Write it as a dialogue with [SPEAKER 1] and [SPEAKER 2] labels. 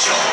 [SPEAKER 1] special.